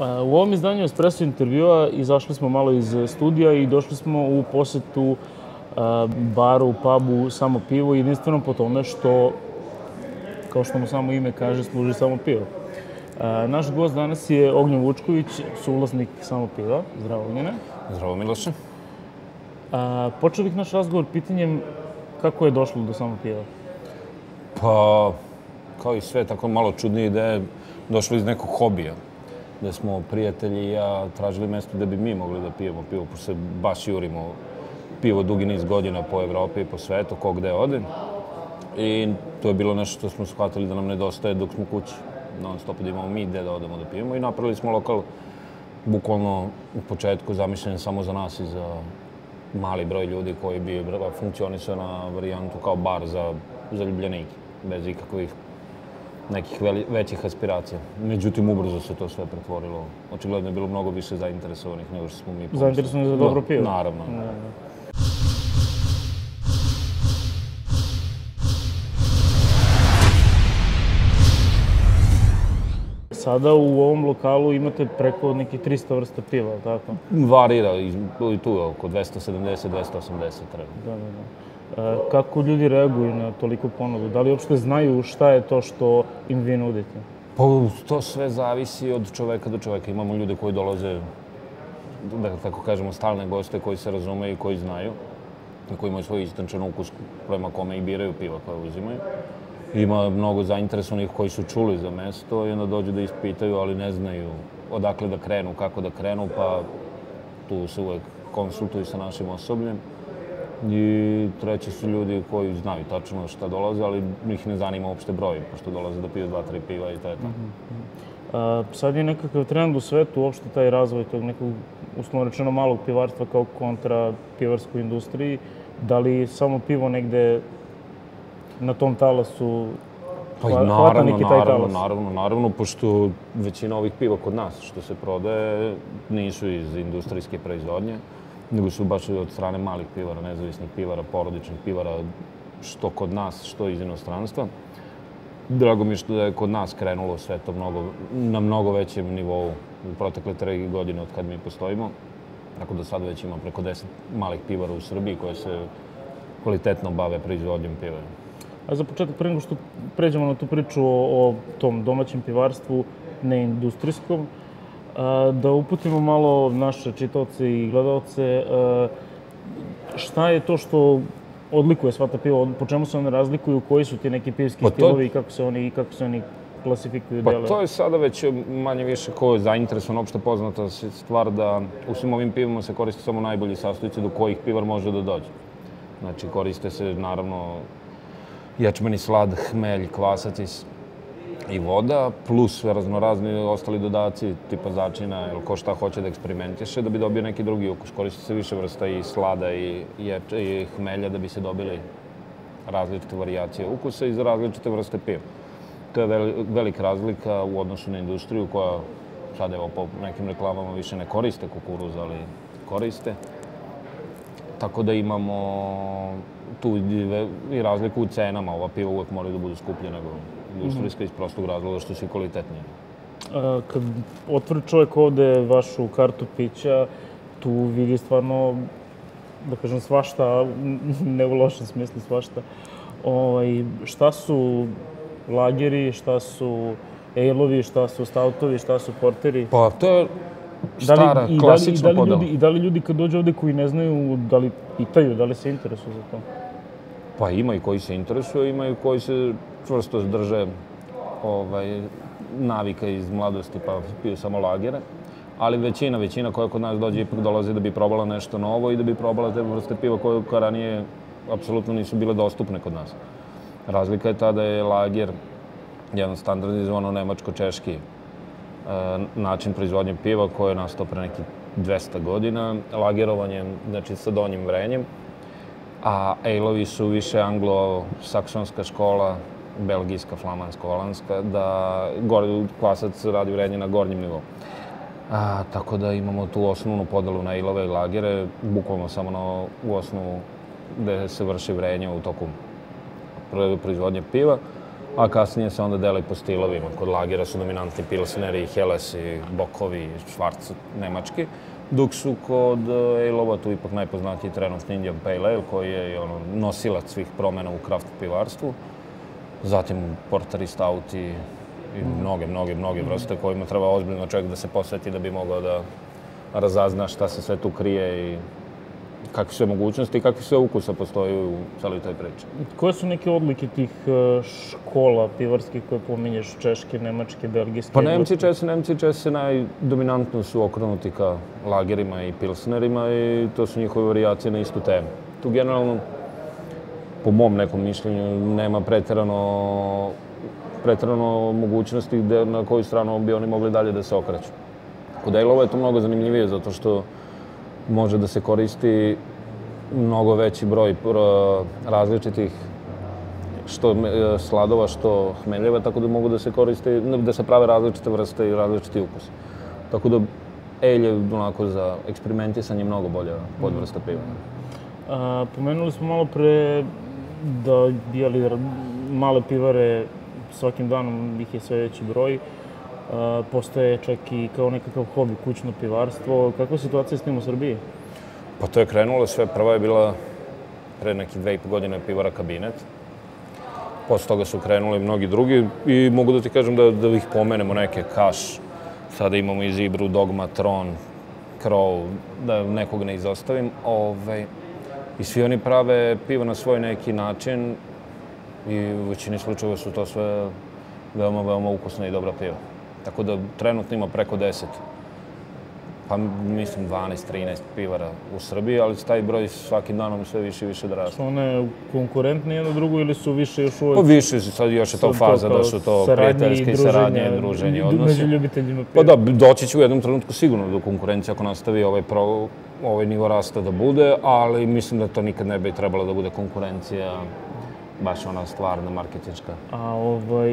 U ovom izdanju Espresso intervjua izašli smo malo iz studija i došli smo u posetu baru, pubu, samo pivo, jedinstveno po tome što, kao što mu samo ime kaže, služi samo pivo. Naš gost danas je Ognjen Vučković, suvlasnik samo piva. Zdravo, Ognjene. Zdravo, Miloše. Počeo bih naš razgovor pitanjem kako je došlo do samo piva? Pa, kao i sve, tako malo čudnije ideje, došlo iz nekog hobija gde smo prijatelji i ja tražili mesto da bi mi mogli da pijemo pivo, pošto se baš jurimo pivo dugi niz godina po Evropi i po svetu, ko gde ode. I to je bilo nešto što smo shvatili da nam nedostaje dok smo kući. Non stop da imamo mi gde da odemo da pijemo i napravili smo lokal bukvalno u početku zamišljen samo za nas i za mali broj ljudi koji bi funkcionisao na varijantu kao bar za zaljubljenike, bez ikakvih nekih veli, većih aspiracija. Međutim, ubrzo se to sve pretvorilo. Očigledno je bilo mnogo više zainteresovanih nego što smo mi pomisli. Zainteresovani za dobro pivo? Naravno. Da, da. Sada u ovom lokalu imate preko nekih 300 vrsta piva, tako? Varira, i tu je oko 270-280 treba. Da, da, da. E, kako ljudi reaguju na toliko ponudu? Da li uopšte znaju šta je to što im vi nudite? Pa to sve zavisi od čoveka do čoveka. Imamo ljude koji dolaze, da tako kažemo, stalne goste koji se razumeju i koji znaju koji imaju svoj istančan ukus prema kome i biraju piva koje uzimaju. Ima mnogo zainteresovanih koji su čuli za mesto i onda dođu da ispitaju, ali ne znaju odakle da krenu, kako da krenu, pa tu se uvek konsultuju sa našim osobljem. I treći su ljudi koji znaju tačno šta dolaze, ali ih ne zanima uopšte broj, pošto dolaze da piju dva, tri piva i to je to. Mm -hmm. A, sad je nekakav trend u svetu, uopšte taj razvoj tog nekog, uslovno rečeno, malog pivarstva kao kontra pivarskoj industriji. Da li samo pivo negde na tom talasu Pa i naravno, naravno, naravno, naravno, pošto većina ovih piva kod nas što se prodaje nisu iz industrijske proizvodnje nego su baš od strane malih pivara, nezavisnih pivara, porodičnih pivara, što kod nas, što iz inostranstva. Drago mi je što je kod nas krenulo sve to mnogo, na mnogo većem nivou u protekle tri godine od kad mi postojimo. Tako da sad već ima preko 10 malih pivara u Srbiji koje se kvalitetno bave proizvodnjom piva. A za početak, pre nego što pređemo na tu priču o, o tom domaćem pivarstvu, neindustrijskom, da uputimo malo naše čitaoce i gledalce šta je to što odlikuje sva ta piva, po čemu se one razlikuju, koji su ti neki pivski pa to... stilovi i kako se oni, kako se oni klasifikuju pa dele? to je sada već manje više ko je zainteresovan, opšte poznata stvar da u svim ovim pivima se koriste samo najbolji sastojci do kojih pivar može da dođe. Znači koriste se naravno ječmeni slad, hmelj, kvasac i i voda, plus raznorazni ostali dodaci, tipa začina, ili ko šta hoće da eksperimentiše, da bi dobio neki drugi ukus. Koristi se više vrsta i slada i, i, i hmelja da bi se dobili različite varijacije ukusa i za različite vrste piva. To je velika razlika u odnosu na industriju koja sad evo po nekim reklamama više ne koriste kukuruz, ali koriste. Tako da imamo tu i razliku u cenama. Ova piva uvek moraju da budu skuplje nego industrijska iz prostog razloga što su kvalitetnije. A, kad otvori čovjek ovde vašu kartu pića, tu vidi stvarno, da kažem, svašta, ne u lošem smislu svašta. Ovaj, šta su lageri, šta su ejlovi, šta su stautovi, šta su porteri? Pa to je stara, da li, klasična i da li, i da li ljudi, I da li ljudi kad dođe ovde koji ne znaju, da li pitaju, da li se interesuju za to? Pa ima i koji se interesuju, ima i koji se čvrsto drže ovaj, navika iz mladosti, pa piju samo lagere. Ali većina, većina koja kod nas dođe ipak dolazi da bi probala nešto novo i da bi probala te vrste piva koje, ranije apsolutno nisu bile dostupne kod nas. Razlika je ta da je lager jedan standardizovano nemačko-češki e, način proizvodnje piva koji je nastao pre nekih 200 godina, lagerovanjem, znači sa donjim vrenjem, a ejlovi su više anglo-saksonska škola, belgijska, flamanska, holandska, da gor, kvasac radi vrenje na gornjem nivou. A, tako da imamo tu osnovnu podelu na ilove i lagere, bukvalno samo na, u osnovu gde se vrši vrenje u toku proizvodnje piva. a kasnije se onda dela i po stilovima. Kod lagera su dominantni pilsneri, helesi, bokovi, švarc nemački, dok su kod ale tu ipak najpoznatiji trenutni Indian Pale Ale, koji je ono, nosilac svih promena u kraft pivarstvu. Zatim porter i stout i, i mnoge, mnoge, mnoge vrste kojima treba ozbiljno čovjek da se posveti da bi mogao da razazna šta se sve tu krije i kakve sve mogućnosti i kakve sve ukusa postoji u celoj toj priči. Koje su neke odlike tih e, škola pivarskih koje pominješ, češke, nemačke, belgijske? Pa Nemci česi, Nemci česi najdominantno su okrenuti ka lagerima i pilsnerima i to su njihove variacije na istu temu. Tu generalno, po mom nekom mišljenju, nema preterano preterano mogućnosti gde, na koju stranu bi oni mogli dalje da se okreću. Kod ale je to mnogo zanimljivije zato što može da se koristi mnogo veći broj različitih što e, sladova, što hmeljeva, tako da mogu da se koriste, da se prave različite vrste i različiti ukus. Tako da ale je onako za eksperimentisanje mnogo bolja podvrsta piva. A, pomenuli smo malo pre da jeli, male pivare svakim danom ih je sve veći broj postoje čak i kao nekakav hobi, kućno pivarstvo. Kakva je situacija s tim u Srbiji? Pa to je krenulo sve. Prva je bila pre nekih dve i po godine pivara kabinet. Posle toga su krenuli mnogi drugi i mogu da ti kažem da, da ih pomenemo neke, Kaš, sada imamo i Zibru, Dogma, Tron, Crow, da nekog ne izostavim. Ove, ovaj, I svi oni prave pivo na svoj neki način i u većini slučajeva su to sve veoma, veoma ukusna i dobra piva. Tako da trenutno ima preko 10 pa mislim 12, 13 pivara u Srbiji, ali taj broj svakim danom sve više i više da raste. Su one konkurentne jedno drugo ili su više još uvek? Pa više, sad još je to faza da su to prijateljski saradnje druženje odnosi. Među ljubiteljima piva. Pa da, doći će u jednom trenutku sigurno do konkurencije ako nastavi ovaj, pro, ovaj nivo rasta da bude, ali mislim da to nikad ne bi trebalo da bude konkurencija baš ona stvarna marketinška. A ovaj,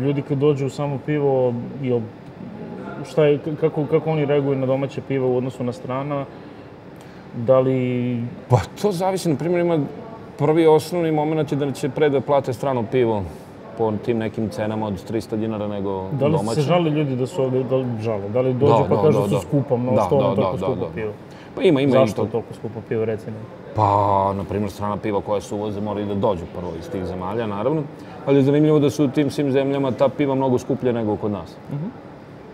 ljudi kad dođu u samo pivo, jel, šta je, kako, kako oni reaguju na domaće pivo u odnosu na strana? Da li... Pa to zavisi, na primjer ima prvi osnovni moment je da će pre da plate strano pivo po tim nekim cenama od 300 dinara nego domaće. Da li domaće. se žale ljudi da su ovde, da li žale? Da li dođu da, pa da, kažu da, da su da. skupo, mnogo da, što ono da, toliko da, skupo da, pivo? Pa ima, ima Zašto je toliko skupo pivo, recimo? Pa, na primjer, strana piva koja se uvoze moraju da dođu prvo iz tih zemalja, naravno. Ali je zanimljivo da su u tim svim zemljama ta piva mnogo skuplja nego kod nas. Mhm. -huh.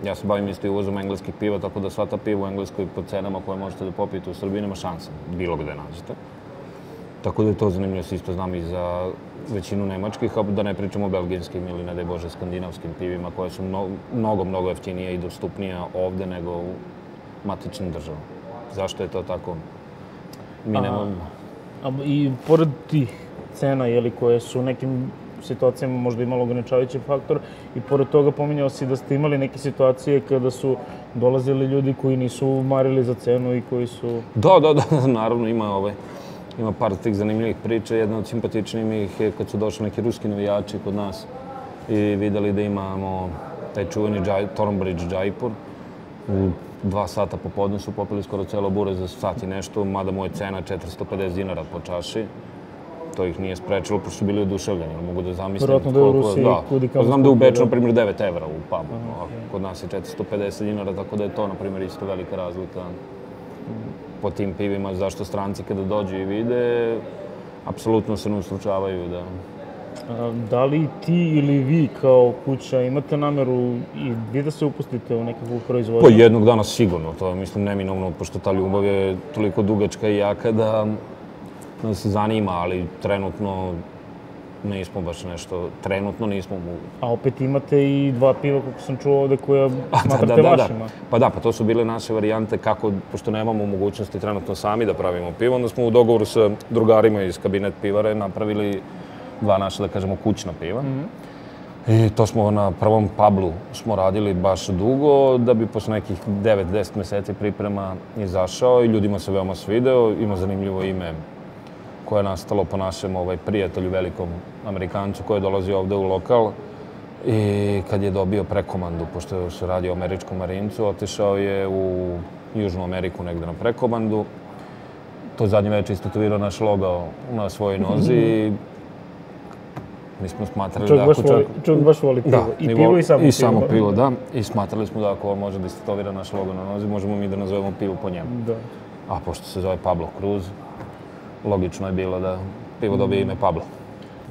Ja se bavim isto i uvozom engleskih piva, tako da sva ta piva u Engleskoj po cenama koje možete da popijete u Srbiji nema šanse, bilo gde nađete. Tako da je to zanimljivo, se isto znam i za većinu nemačkih, a da ne pričamo o belgijskim ili, ne daj Bože, skandinavskim pivima, koje su mnogo, mnogo, mnogo jeftinije i dostupnije ovde nego u matičnim državama. Zašto je to tako? Mi nemamo... A, I pored tih cena, jeli, koje su u nekim situacijama možda imalo ograničavajući faktor i pored toga pominjao si da ste imali neke situacije kada su dolazili ljudi koji nisu marili za cenu i koji su... Da, da, da, naravno ima ovaj, ima par tih zanimljivih priča. Jedna od simpatičnijih je kad su došli neki ruski navijači kod nas i videli da imamo taj čuveni Jai, Thornbridge Jaipur u dva sata popodne su popili skoro celo bure za sat i nešto, mada mu je cena 450 dinara po čaši. To ih nije sprečilo, pošto su bili oduševljeni. Mogu da zamislim Vjerojatno da je u Rusiji da. kudi kao... Pa znam da je u Beču, na primjer, 9 evra u pubu. Aha, Kod nas je 450 dinara, tako da je to, na primjer, isto velika razlika po tim pivima. Zašto stranci kada dođu i vide, apsolutno se ne uslučavaju da Da li ti ili vi kao kuća imate nameru i vi da se upustite u nekakvu proizvodnju? Pa jednog dana sigurno, to je mislim neminovno, pošto ta ljubav je toliko dugačka i jaka da nas zanima, ali trenutno nismo baš nešto, trenutno nismo mu... A opet imate i dva piva, kako sam čuo ovde, koja smatrate da, da, da, vašima. Da. Pa da, pa to su bile naše varijante kako, pošto nemamo mogućnosti trenutno sami da pravimo pivo, onda smo u dogovoru sa drugarima iz kabinet pivare napravili dva naša, da kažemo, kućna piva. Mm -hmm. I to smo na prvom Pablu smo radili baš dugo, da bi posle nekih 9-10 meseci priprema izašao i ljudima se veoma svideo. Ima zanimljivo ime koje je nastalo po našem ovaj, prijatelju, velikom Amerikancu koji je dolazio ovde u lokal. I kad je dobio prekomandu, pošto se radi o američkom marincu, otišao je u Južnu Ameriku negde na prekomandu. To zadnje veče istatuirao naš logo na svojoj nozi mi smo smatrali Čovjek da ako voli, čovjek... čovjek baš voli pivo. I mi pivo vol- i samo I pivo. samo pivo, da. I smatrali smo da ako on može da istetovira naš logo na nozi, možemo mi da nazovemo pivo po njemu. Da. A pošto se zove Pablo Cruz, logično je bilo da pivo dobije ime Pablo.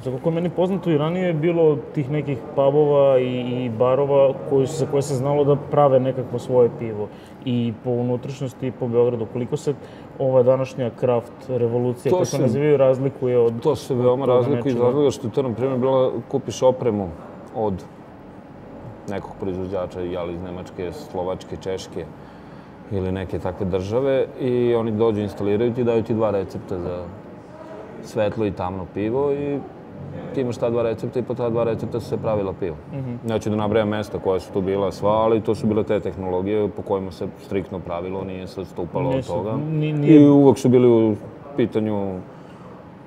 Za koliko je meni poznato i ranije je bilo tih nekih pubova i, i barova koji, za koje se znalo da prave nekakvo svoje pivo. I po unutrašnjosti i po Beogradu. Koliko se ova današnja kraft revolucija, To kako se nazivaju, razlikuje od... To se veoma razlikuje iz nečega. razloga što je to, na primjer, bila, kupiš opremu od nekog proizvođača, jel, iz Nemačke, Slovačke, Češke ili neke takve države i oni dođu, instaliraju ti i daju ti dva recepta za svetlo i tamno pivo i ti imaš ta dva recepta i po ta dva recepta su se pravila pivo. Neću da nabrajam mesta koja su tu bila sva, ali to su bile te tehnologije po kojima se striktno pravilo, nije se odstupalo od Nisu, toga. ni- I uvek su bili u pitanju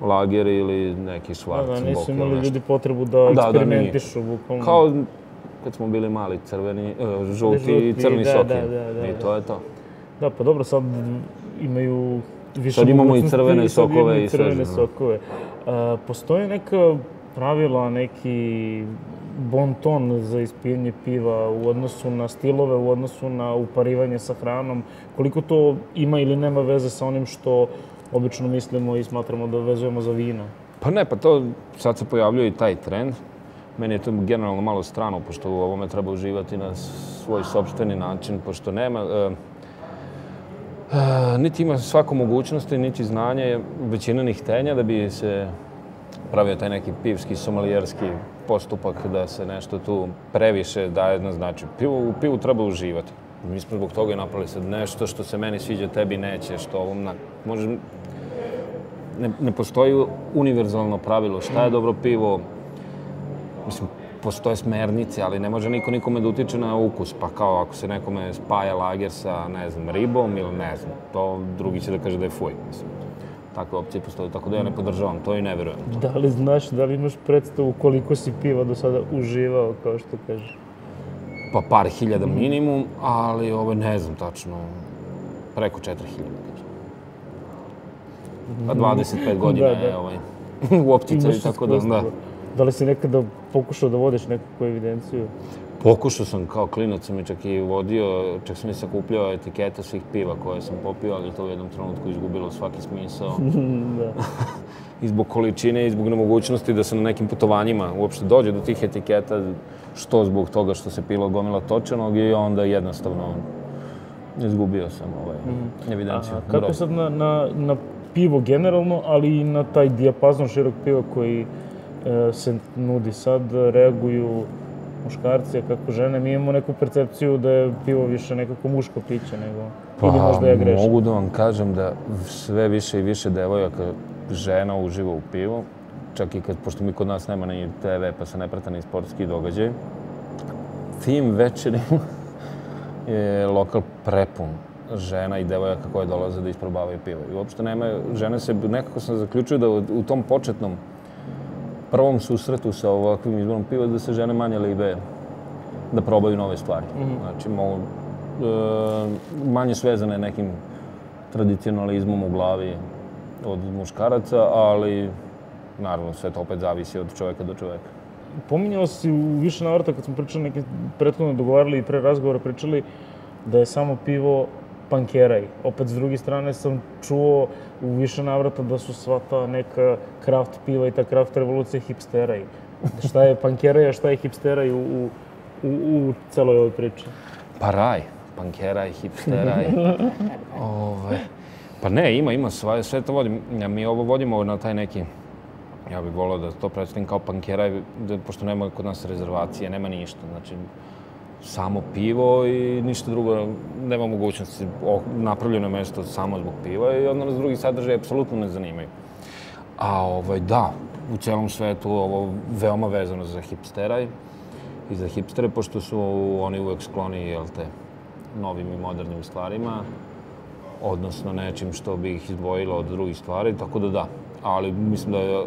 lager ili neki Da, švarc, da, nisu bok ili imali nešto. ljudi potrebu da da, eksperimentišu, bukvalno. Kao kad smo bili mali, crveni, e, žuti, Žuti, i crni da, sok. da, da, da, I to je to. Da, pa dobro, sad imaju više Sad imamo i crvene imaju sokove i i sve, crvene da. sokove. A, postoje neka pravila, neki bon ton za ispijanje piva u odnosu na stilove, u odnosu na uparivanje sa hranom? Koliko to ima ili nema veze sa onim što obično mislimo i smatramo da vezujemo za vino? Pa ne, pa to sad se pojavljuje i taj trend. Meni je to generalno malo strano, pošto u ovome treba uživati na svoj sobstveni način, pošto nema... e, niti ima svako mogućnosti, niti znanje, većina ni htenja da bi se pravio taj neki pivski, somalijerski postupak da se nešto tu previše daje na znači. Pivo, u pivu treba uživati. Mi smo zbog toga i napravili sad nešto što se meni sviđa, tebi neće, što ovom... Na, može, ne, ne postoji univerzalno pravilo šta je dobro pivo. Mislim, postoje smernice, ali ne može niko nikome da utiče na ukus. Pa kao ako se nekome spaja lager sa, ne znam, ribom ili ne znam, to drugi će da kaže da je fuj. Mislim, takve opcije postoje, tako da ja ne podržavam to i ne verujem. Da li znaš, da li imaš predstavu koliko si piva do sada uživao, kao što kažeš? Pa par hiljada minimum, ali ovo ne znam tačno, preko 4000 kažem. Pa 25 godina Da, da. je ovaj, u opticaju, tako da, da. Da li si nekada pokušao da vodiš nekakvu evidenciju? Pokušao sam kao klinac sam i čak i vodio, čak sam i sakupljao etikete svih piva koje sam popio, ali to u jednom trenutku izgubilo svaki smisao. da. I zbog količine i zbog nemogućnosti da se na nekim putovanjima uopšte dođe do tih etiketa, što zbog toga što se pilo gomila točanog i onda jednostavno izgubio sam ovaj, evidenciju. A kako sad na, na, na pivo generalno, ali i na taj dijapazon širok piva koji se nudi sad, reaguju muškarci, a kako žene. Mi imamo neku percepciju da je pivo više nekako muško piće nego... ili možda ja grešim. Pa, mogu da vam kažem da sve više i više devojaka, žena uživa u pivu. Čak i kad, pošto mi kod nas nema ni TV, pa se ne prate ni sportski događaj. Tim večerima je lokal prepun žena i devojaka koje dolaze da isprobavaju pivo. I uopšte nema, žene se, nekako sam zaključio da u tom početnom prvom susretu sa ovakvim izborom piva da se žene manje libe da probaju nove stvari. Znači, mogu, e, manje svezane nekim tradicionalizmom u glavi od muškaraca, ali naravno sve to opet zavisi od čoveka do čoveka. Pominjao si u više navrata kad smo pričali neke prethodno dogovarali i pre razgovora pričali da je samo pivo pankeraj. Opet s druge strane sam čuo u više navrata da su sva ta neka kraft piva i ta kraft revolucija hipsteraj. Šta je pankeraj, a šta je hipsteraj u, u, u, u celoj ovoj priči? Pa raj, pankeraj, hipsteraj. Ove, pa ne, ima, ima, sve, sve to vodim. Ja, Mi ovo vodimo na taj neki, ja bih volio da to predstavim kao pankeraj, da, pošto nema kod nas rezervacije, nema ništa. Znači, samo pivo i ništa drugo, nema mogućnosti. Napravljeno je mesto samo zbog piva i onda nas drugi sadržaj apsolutno ne zanimaju. A ovaj, da, u celom svetu ovo veoma vezano za hipsteraj i za hipstere, pošto su oni uvek skloni, jel te, novim i modernim stvarima, odnosno nečim što bi ih izdvojilo od drugih stvari, tako da da. Ali mislim da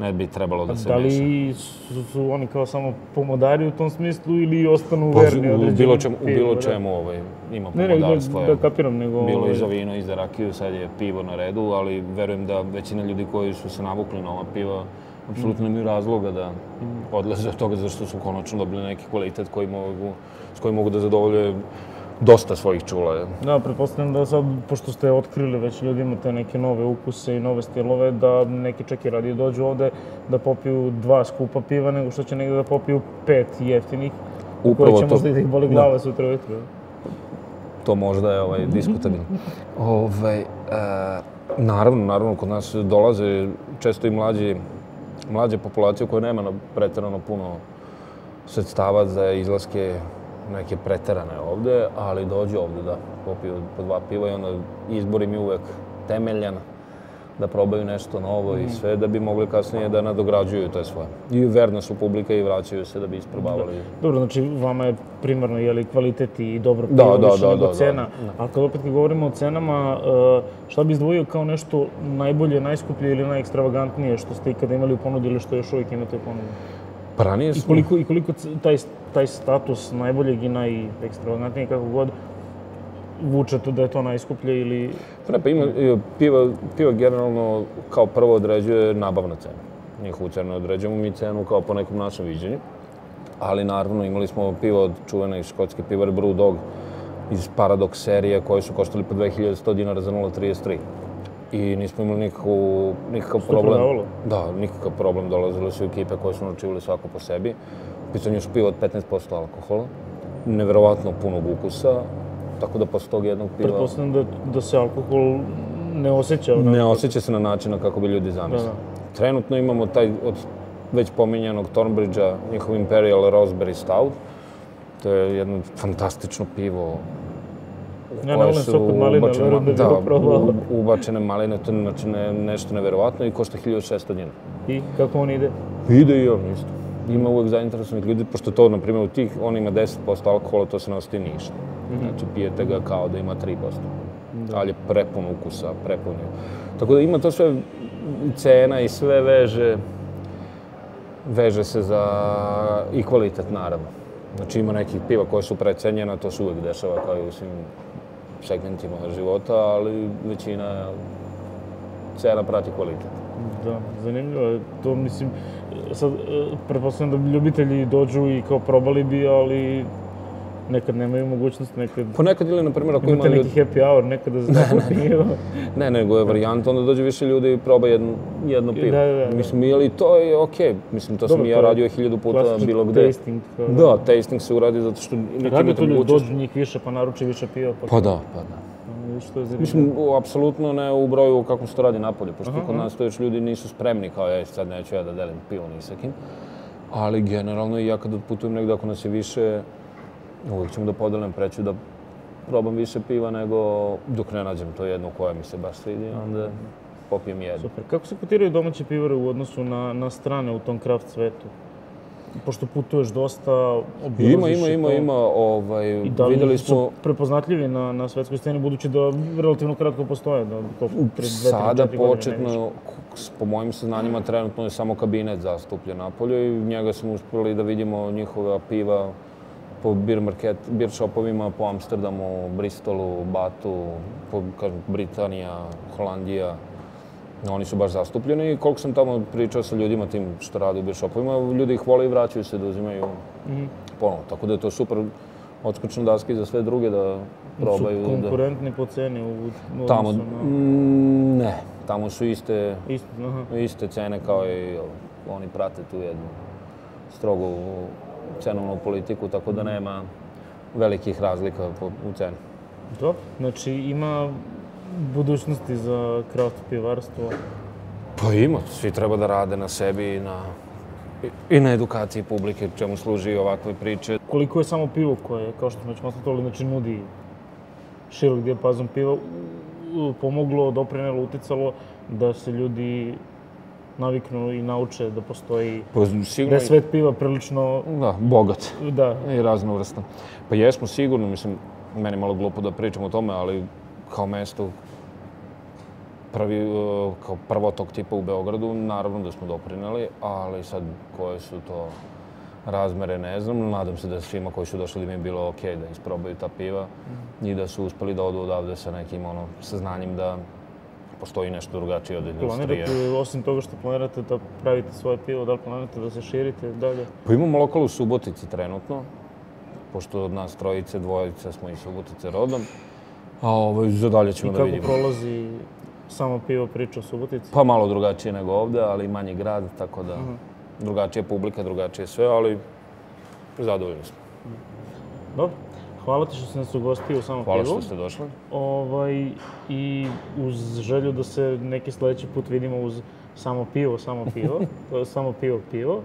ne bi trebalo da se Da li su, su oni kao samo pomodari u tom smislu ili ostanu Pa, verni u određenom bilo čemu, u bilo da? čemu ovaj, ima Ne, ne, da, pomodarstvo. da kapiram, nego... Bilo ovaj, i za vino i za rakiju, sad je pivo na redu, ali verujem da većina ljudi koji su se navukli na ova piva apsolutno nemaju razloga da odlaze od toga zašto su konačno dobili neki kvalitet koji mogu, s kojim mogu da zadovolje dosta svojih čula. Da, pretpostavljam da sad, pošto ste otkrili već ljudima te neke nove ukuse i nove stilove, da neki čak i radije dođu ovde da popiju dva skupa piva, nego što će negde da popiju pet jeftinih, Upravo koji će to. možda i da ih boli glava sutra ujutru. to možda je ovaj, diskutabilno. Ovaj, e, naravno, naravno, kod nas dolaze često i mlađi, mlađe populacije koje nema preterano puno sredstava za izlaske neke preterane ovde, ali dođu ovde da popiju po dva piva i onda izbor im je uvek temeljan da probaju nešto novo i sve da bi mogli kasnije da nadograđuju to svoje. I verna su publika i vraćaju se da bi isprobavali. Dobro, znači vama je primarno jeli, kvalitet i dobro Da, pivo da, više da, nego da, da. cena. A kad opet kad govorimo o cenama, uh, šta bi izdvojio kao nešto najbolje, najskuplje ili najekstravagantnije što ste ikada imali u ponudi ili što još uvijek imate u ponudi? Pa ranije I smo... koliko, i koliko taj, taj status najboljeg i najekstravagantnijeg, kako god, vuče to da je to najskuplje ili... Pa ne, pa ima, e, piva, piva generalno kao prvo određuje nabavna cena. Njihovu cenu određujemo mi cenu kao po nekom našem viđenju. Ali naravno imali smo pivo od čuvene škotske pivare Brewdog iz Paradox serije koje su koštali po 2100 dinara za 0,33. I nismo imali nikakvu, nikakav problem. prodavalo? Da, nikakav problem. Dolazile su ekipe koje su naručivali svako po sebi. U pitanju su pivo od 15% alkohola. Neverovatno punog ukusa. Tako da posle tog jednog piva... Pretpostavljam da, da se alkohol ne osjeća. onako. Ne osjeća se na način na kako bi ljudi zamislili. Da, Trenutno imamo taj od već pominjanog Thornbridgea, njihov Imperial Raspberry Stout. To je jedno fantastično pivo Ja ne koje su sok od maline, ali ubačene- verujem da da, u- ubačene maline, to je znači, ne, nešto neverovatno i košta 1600 dinara. I kako on ide? Ide i on isto. Ima uvek zainteresovanih ljudi, pošto to, na primjer, u tih, on ima 10% alkohola, to se ne ostaje ništa. Znači, pijete ga kao da ima 3%. Ali je prepun ukusa, prepun je. Tako da ima to sve, cena i sve veže, veže se za i kvalitet, naravno. Znači, ima nekih piva koje su precenjena, to se uvek dešava kao i u svim segmentima života, ali većina cena prati kvalitet. Da, zanimljivo je. To mislim, sad, e, pretpostavljam da ljubitelji dođu i kao probali bi, ali nekad nemaju mogućnost, nekad Ponekad ili, na primjer, ako ima imate ljudi... neki happy hour, nekada za tako pivo. Ne, nego je varijanta, onda dođe više ljudi i proba jedno, jedno pivo. Da, da, da. Mislim, ili to je okej. Mislim, to sam Dobro, i ja to radio hiljadu puta bilo gde. tasting, kao Da, tasting se uradi zato što imate to ljudi, dođu njih više, pa naruče više piva, pa, Pa da, pa da. to, što je zanimljivo. Mislim, u- apsolutno ne u broju kako se to radi napolje, pošto kod nas to još ljudi nisu spremni, kao ja sad neću ja da delim pivo ni sa kim. Ali generalno i ja kad putujem negde, ako nas je više, uvijek ćemo da podelim, preću da probam više piva nego dok ne nađem to jedno koje mi se baš svidi, onda popijem jedno. Super. Kako se kotiraju domaće pivare u odnosu na, na strane u tom kraft svetu? Pošto putuješ dosta, obilaziš Ima, ima, ima, to. ima, ovaj, I da li videli su smo, prepoznatljivi na, na svetskoj sceni, budući da relativno kratko postoje, da koliko, pre dve, tri, sada početno, po mojim saznanjima, trenutno je samo kabinet zastupljen napolje i njega smo uspeli da vidimo njihova piva po beer, market, beer shopovima po Amsterdamu, Bristolu, Batu, po, kažem, Britanija, Holandija. Oni su baš zastupljeni i koliko sam tamo pričao sa ljudima tim što rade u beer shopovima, ljudi ih vole i vraćaju se da uzimaju Mhm. ponovo. Tako da je to super odskočna daska i za sve druge da probaju. Su da... konkurentni po ceni u, u Tamo, odnosu na... mm, ne, tamo su iste, Isto, aha. iste cene kao i oni prate tu jednu strogu cenovnu politiku, tako da nema velikih razlika po, u ceni. Dobro, znači ima budućnosti za kraft pivarstvo. Pa ima, svi treba da rade na sebi i na, i, i na edukaciji publike, čemu služi ovakve priče. Koliko je samo pivo koje, kao što smo već konstatovali, znači nudi širok dijapazon piva, pomoglo, doprinelo, uticalo da se ljudi naviknu i nauče da postoji, Pa, da sigurno, je svet piva prilično, da, bogat. da, I raznovrstan. Pa jesmo sigurno, mislim, meni je malo glupo da pričam o tome, ali kao mesto prvi, e, kao prvo tog tipa u Beogradu, naravno da smo doprineli, ali sad koje su to razmere ne znam. Nadam se da svima koji su došli da im je bilo ok da isprobaju ta piva i da su uspeli da odu odavde sa nekim ono, saznanjem da postoji nešto drugačije od industrije. Planirate, osim toga što planirate da pravite svoje pivo, da li planirate da se širite dalje? Pa imamo lokal u Subotici trenutno, pošto od nas trojice, dvojice smo iz Subotice rodom. A ovaj, za dalje ćemo I da kako vidimo. prolazi samo pivo priča o Subotici? Pa malo drugačije nego ovde, ali manji grad, tako da drugačija publika, drugačije sve, ali zadovoljni smo. Dobro. Hvala ti što si nas ugostio u samo Hvala pivo. što ste došli. Ovaj, I uz želju da se neki sledeći put vidimo uz samo pivo, samo pivo, samo pivo, pivo.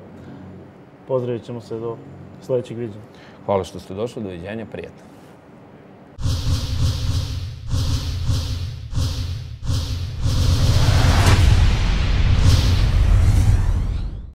Pozdravit ćemo se do sledećeg viđenja. Hvala što ste došli, doviđenja, prijatno.